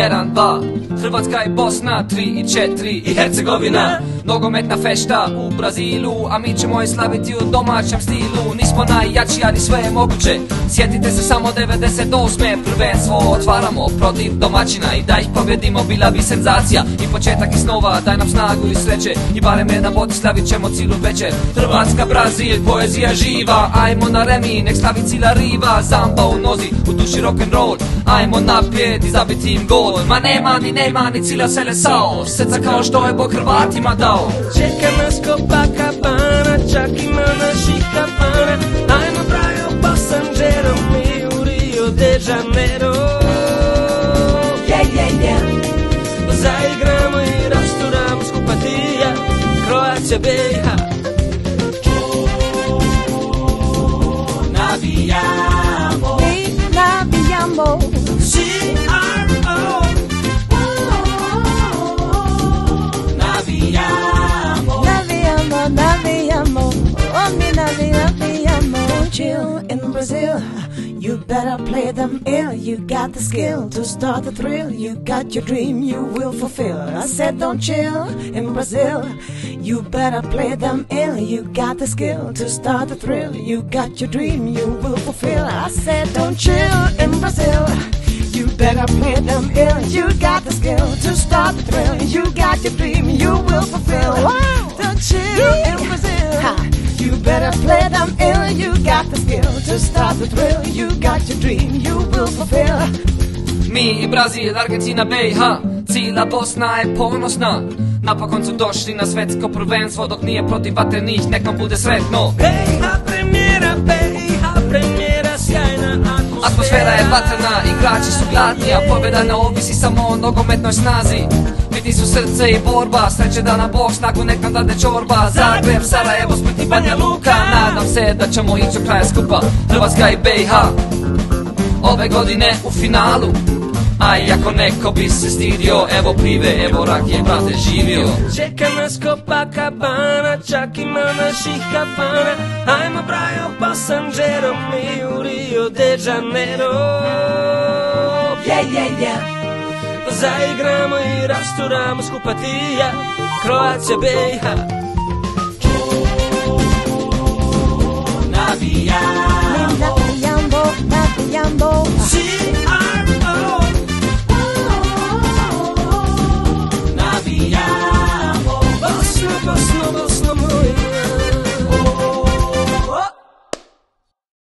1, 2 Hrvatska i Bosna 3 i 4 i Hercegovina Nogometna fešta u Brazilu A mi ćemo je slaviti u domaćem stilu. Nismo najjači, ali sve je moguće. Sjetite se samo 98. Prvenstvo otvaramo protiv domaćina. I da ih pobjedimo bila bi senzacija. I početak i snova, daj nam snagu i sreće. I barem jedan bod slavit ćemo cilu večer Hrvatska, Brazil, poezija živa. Ajmo na remi, nek slavi cila riva. Zamba u nozi, u duši rock'n'roll. Ajmo naprijed i zabiti im gol. Ma nema ni nema ni cila selesao. Srca kao što je Bog Hrvatima dao Čeka nas Copacabana, čak ima naših kafana Ajmo brajo pa San Jerome u Rio de Janeiro. Yeah, yeah, yeah. Zaigramo i rasturamo skupa ti i ja. Croatia BiH Brazil, you better play them ill. You got the skill to start the thrill. You got your dream, you will fulfill. I said don't chill in Brazil. You better play them ill. You got the skill to start the thrill. You got your dream, you will fulfill. I said don't chill in Brazil. You better play them ill. You got the skill to start the thrill. You got your dream, you will fulfill. Don't chill in Brazil. You better play them ill. You got the skill to start the thrill. You got your dream, you will fulfill. Mi i Brazil, Argentina, BiH Cila Bosna je ponosna Napokon su došli na svetsko prvenstvo Dok nije protiv vatrenih, nek nam bude sretno BiH premijera, BiH premijera Sjajna Atmosfera je vatrena, igrači su gladni A pobjeda ne ovisi samo o nogometnoj snazi Biti su srce i borba, sreće da na Bog snagu nek nam dade čorba. Zagreb, Sarajevo, Split i Banja Luka. Nadam se da ćemo ići do kraja skupa. Hrvatska i BiH Ove godine u finalu. A iako neko bi se stidio, evo pive, evo rakije, brate, živio. Čeka nas Copacabana, čak ima naših kafana. Ajmo brajo pa San Jerome i u Rio de Janeiro. Yeah, yeah, yeah Zaigramo i rasturamo skupa ti i ja. Croatia BiH